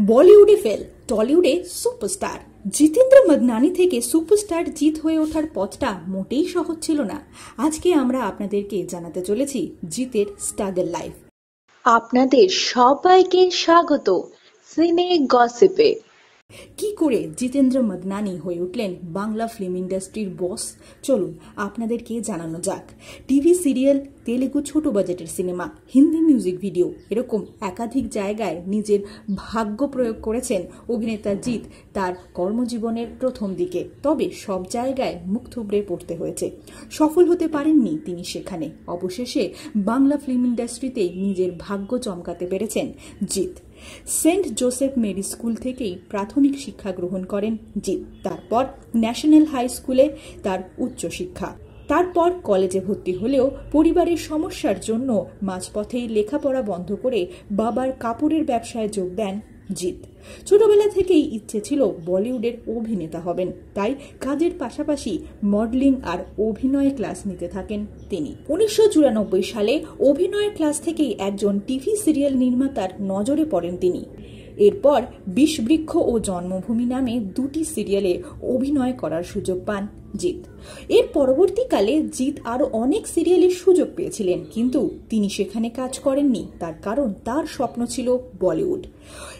বলিউডে ফেল, টলিউডে সুপারস্টার। জিতেন্দ্র মদনানি থেকে সুপারস্টার জিত হয়ে ওঠার পথটা মোটেই সহজ ছিল না। আজকে আমরা আপনাদেরকে জানাতে চলেছি জিতের স্ট্রাগল লাইফ। আপনাদের সবাইকে স্বাগত। সিনে গসিপে। করে জিতেন্দ্র মদনানি হয়ে উঠলেন বাংলা ফিল্ম ইন্ডাস্ট্রির বস চলুন, আপনাদেরকে জানানো যাক। টিভি সিরিয়াল তেলেগু ছোট বাজেটের সিনেমা হিন্দি মিউজিক ভিডিও এরকম একাধিক জায়গায় নিজের ভাগ্য প্রয়োগ করেছেন অভিনেতা জিৎ তার কর্মজীবনের প্রথম দিকে। তবে সব জায়গায় মুখ থুবড়ে পড়তে হয়েছে। সফল হতে পারেননি তিনি সেখানে। অবশেষে বাংলা ফিল্ম ইন্ডাস্ট্রিতেই নিজের ভাগ্য চমকাতে পেরেছেন Jeet. Saint Joseph Mary school থেকেই প্রাথমিক শিক্ষা গ্রহণ করেন জিৎ তারপর ন্যাশনাল হাই স্কুলে তার উচ্চশিক্ষা তারপর কলেজে ভর্তি হলেও পরিবারের সমস্যার জন্য মাঝপথেই লেখাপড়া বন্ধ করে বাবার কাপড়ের ব্যবসায় যোগ দেন জিৎ। ছোটবেলা থেকেই ইচ্ছে ছিল বলিউডের অভিনেতা হবেন, তাই কাজের পাশাপাশি মডেলিং আর অভিনয় ক্লাস নিতে থাকেন তিনি। উনিশশো চুরানব্বই সালে অভিনয়ের ক্লাস থেকেই একজন টিভি সিরিয়াল নির্মাতার নজরে পড়েন তিনি। এরপর বিষবৃক্ষ ও জন্মভূমি নামে দুটি সিরিয়ালে অভিনয় করার সুযোগ পান জিৎ। এর পরবর্তীকালে জিৎ আরও অনেক সিরিয়ালের সুযোগ পেয়েছিলেন, কিন্তু তিনি সেখানে কাজ করেননি। তার কারণ তার স্বপ্ন ছিল বলিউড।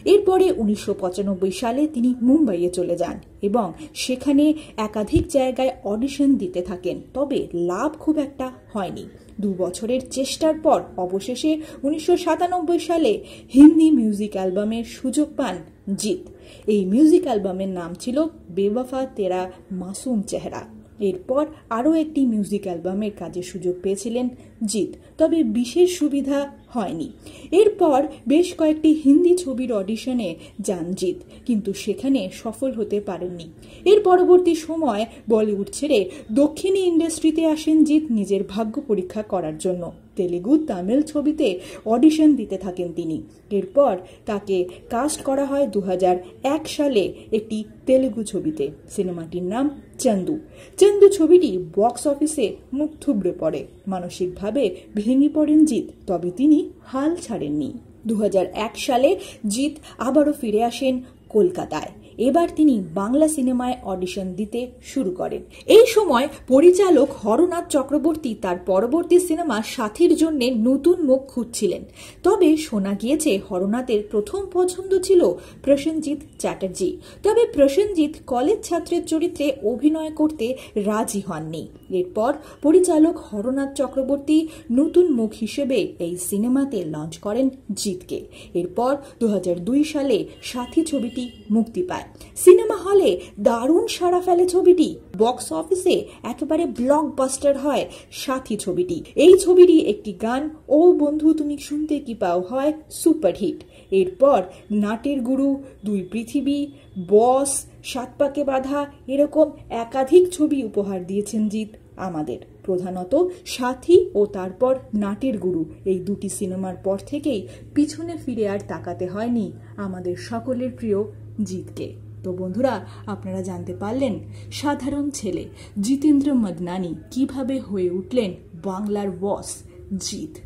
এরপরে উনিশশো পঁচানব্বই সালে তিনি মুম্বাইয়ে চলে যান এবং সেখানে একাধিক জায়গায় অডিশন দিতে থাকেন, তবে লাভ খুব একটা হয়নি। দু বছরের চেষ্টার পর অবশেষে উনিশশো সাতানব্বই সালে হিন্দি মিউজিক অ্যালবামের সুযোগ পান জিৎ। এই মিউজিক অ্যালবামের নাম ছিল বেবাফা তেরা মাসুম চেহারা। এরপর আরও একটি মিউজিক অ্যালবামের কাজের সুযোগ পেয়েছিলেন জিৎ। তবে বিশেষ সুবিধা হয়নি। এরপর বেশ কয়েকটি হিন্দি ছবির অডিশনে যান জিৎ কিন্তু সেখানে সফল হতে পারেননি। এর পরবর্তী সময় বলিউড ছেড়ে দক্ষিণী ইন্ডাস্ট্রিতে আসেন জিৎ নিজের ভাগ্য পরীক্ষা করার জন্য। তেলেগু, তামিল ছবিতে অডিশন দিতে থাকেন তিনি। এরপর তাকে কাস্ট করা হয় দু হাজার এক সালে একটি তেলেগু ছবিতে। সিনেমাটির নাম চন্দু। চন্দু ছবিটি বক্স অফিসে মুখ থুবড়ে পড়ে। মানসিকভাবে ভেঙে পড়েন জিৎ, তবে তিনি হাল ছাড়েননি। দু হাজার এক সালে জিৎ আবারও ফিরে আসেন কলকাতায়। এবার তিনি বাংলা সিনেমায় অডিশন দিতে শুরু করেন। এই সময় পরিচালক হরনাথ চক্রবর্তী তার পরবর্তী সিনেমা সাথীর জন্য নতুন মুখ খুঁজছিলেন। তবে শোনা গিয়েছে, হরনাথের প্রথম পছন্দ ছিল প্রসেনজিৎ চ্যাটার্জি। তবে প্রসেনজিৎ কলেজ ছাত্রের চরিত্রে অভিনয় করতে রাজি হননি। এরপর পরিচালক হরনাথ চক্রবর্তী নতুন মুখ হিসেবে এই সিনেমাতে লঞ্চ করেন জিতকে এরপর দু হাজার দুই সালে সাথী ছবিটি মুক্তি পায়। সিনেমা হলে দারুণ সাড়া ফেলে ছবিটি। বক্স অফিসে একেবারে ব্লকবাস্টার হয় সাথী ছবিটি। এই ছবিটি একটি গান, ও বন্ধু, তুমি শুনতে কি পাও? হয় সুপারহিট। এরপর নাটের গুরু, দুই পৃথিবী, বস, সাত পাকে বাধা, এরকম একাধিক ছবি উপহার দিয়েছেন জিৎ। আমাদের প্রধানত সাথী ও তারপর নাটের গুরু। এই দুটি সিনেমার পর থেকেই পিছনে ফিরে আর তাকাতে হয়নি আমাদের সকলের প্রিয় জিতকে। তো বন্ধুরা, আপনারা জানতে পারলেন, সাধারণ ছেলে জিতেন্দ্র মদনানি কীভাবে হয়ে উঠলেন বাংলার বস জিত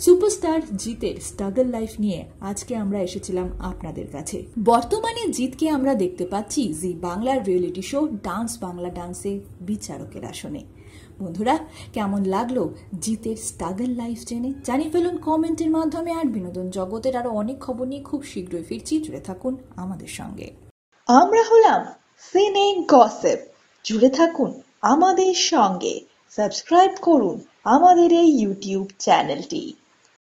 সুপারস্টার জিতের স্ট্রাগল লাইফ নিয়ে আজকে আমরা এসেছিলাম আপনাদের কাছে। বর্তমানে জিতকে আমরা দেখতে পাচ্ছি জি বাংলার রিয়েলিটি শো ডান্স বাংলা ডান্সে বিচারকের আসনে। বন্ধুরা, কেমন লাগল জিতের স্ট্রাগল লাইফ জেনে জানিয়ে ফেলুন কমেন্টের মাধ্যমে আর বিনোদন জগতের আরও অনেক খবর নিয়ে খুব শীঘ্রই ফিরছি। জুড়ে থাকুন আমাদের সঙ্গে। আমরা হলাম সিনে গসেপ জুড়ে থাকুন আমাদের সঙ্গে। সাবস্ক্রাইব করুন আমাদের এই ইউটিউব চ্যানেলটি